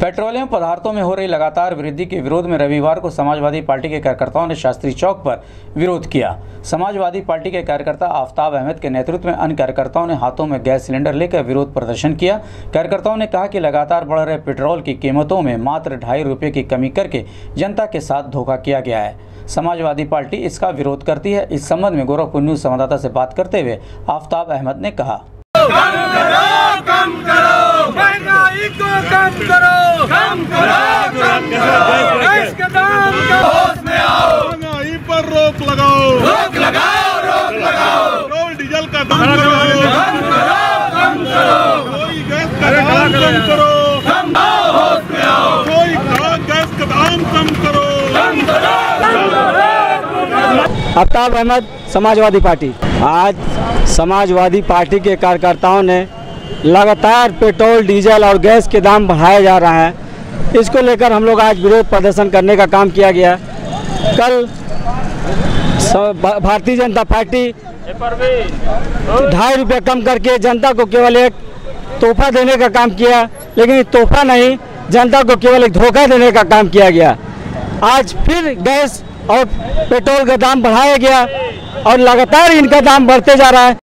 Petroleum पदार्थों में हो रही लगातार वृद्धि के विरोध में रविवार को समाजवादी पार्टी के कार्यकर्ताओं ने शास्त्री चौक पर विरोध किया। समाजवादी पार्टी के कार्यकर्ता आफ्ताब अहमद के नेतृत्व में अन्य कार्यकर्ताओं ने हाथों में गैस सिलेंडर लेकर विरोध प्रदर्शन किया। कार्यकर्ताओं ने कहा कि लगातार बढ़ रहे पेट्रोल की कीमतों में मात्र ढाई रुपये की कमी करके जनता के साथ धोखा किया गया है। समाजवादी पार्टी इसका विरोध करती है। इस संबंध में गोरखपुर न्यूज़ संवाददाता से बात करते हुए आफ्ताब अहमद ने कहा महँगाई को कम करो कम करो कम करो गैस के दाम का होश में आओ महँगाई पर रोक लगाओ रोक लगाओ रोक लगाओ पेट्रोल कम आफ्ताब अहमद, समाजवादी पार्टी। आज समाजवादी पार्टी के कार्यकर्ताओं ने लगातार पेट्रोल, डीजल और गैस के दाम बढ़ाए जा रहा है। इसको लेकर हम लोग आज विरोध प्रदर्शन करने का काम किया गया। कल भारतीय जनता पार्टी ढाई रुपया कम करके जनता को केवल एक तोहफा देने का काम किया, लेकिन तोहफा नहीं, जनता को केवल एक धोखा देने का काम किया गया। आज फिर गैस और पेट्रोल का दाम बढ़ाया गया और लगातार इनका दाम बढ़ते जा रहा है।